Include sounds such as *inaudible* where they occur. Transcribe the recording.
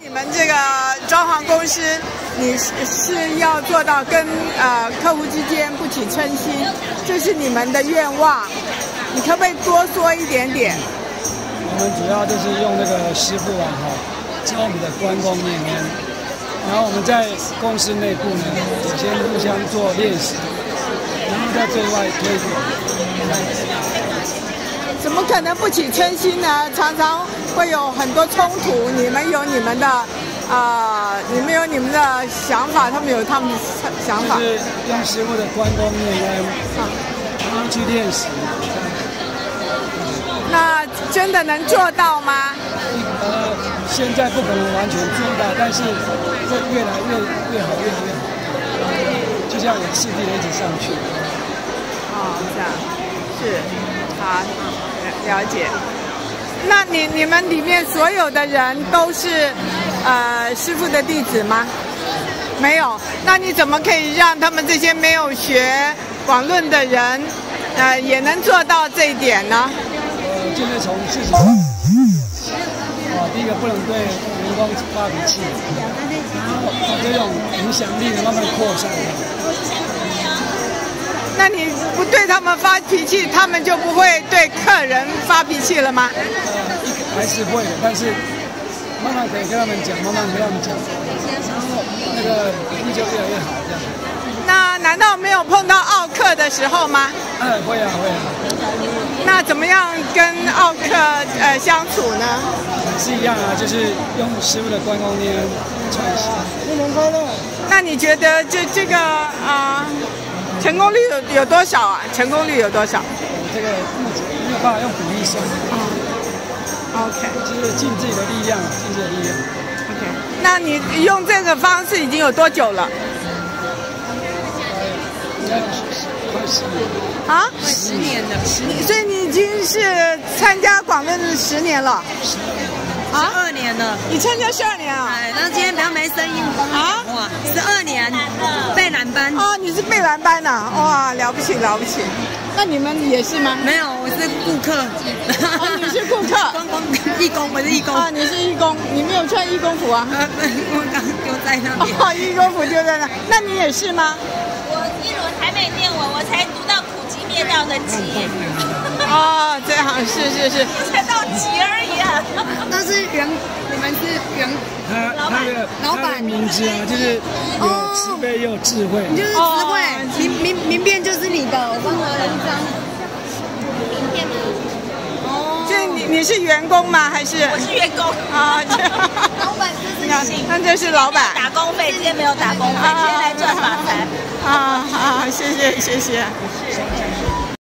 你们这个装潢公司，你是是要做到跟呃客户之间不起嗔心，这是你们的愿望。你可不可以多说一点点？我们主要就是用那个师傅啊，哈，教我们的关公念恩，然后我们在公司内部呢，先互相做练习，然后在对外推广。怎么可能不起嗔心呢？常常会有很多冲突。你们有你们的，啊，你们有你们的想法，他们有他们的想法。是用师傅的关公念恩，然后去练习。那真的能做到吗？呃，现在不可能完全做到，但是会越来越越好，越来越好。就像我师弟一直上去。哦，这样，是，好。了解，那你你们里面所有的人都是呃师傅的弟子吗？没有，那你怎么可以让他们这些没有学广论的人，呃也能做到这一点呢？呃，就是从自己，啊，第一个不能对员工发脾气，然后把这种影响力慢慢扩散。那你不对他们发脾气，他们就不会对客人发脾气了吗？还是会的，但是慢慢可以跟他们讲，慢慢跟他们讲，然后那个就越来越好这样。那难道没有碰到奥克的时候吗？嗯，会啊会啊。那怎么样跟奥克呃相处呢？是一样啊，就是用师傅的关公捏串习。新年快乐。那你觉得这这个啊？成功率有有多少啊？成功率有多少？这个没有办法用比例算。OK，就是尽自己的力量，尽自己的力量。OK，那你用这个方式已经有多久了？快十年。啊？十年了，十年。所以你已经是参加广论十年了。啊，二年了，你参加十二年啊？哎，那今天比较没声音啊。哇，十二年。哦，你是贝兰班呐？哇，了不起了不起。那你们也是吗？没有，我是顾客。你是顾客？光 *laughs* 光义工，我是义工。啊，你是义工，你没有穿义工服啊？我刚丢在那边。*laughs* 哦，义工服丢在那，那你也是吗？我一轮还没念完，我才读到普及灭道的集。是是是。才到集而已啊。那是原，你们是原老板，老板名字啊，就是有慈悲又有智慧，你就是智慧，名名名片就是你的，我帮了一张名片吗？哦，这你你是员工吗？还是我是员工啊？*laughs* 老板就是你，那就是老板打工费，今天没有打工费，今天来赚发财。啊好，谢谢谢谢。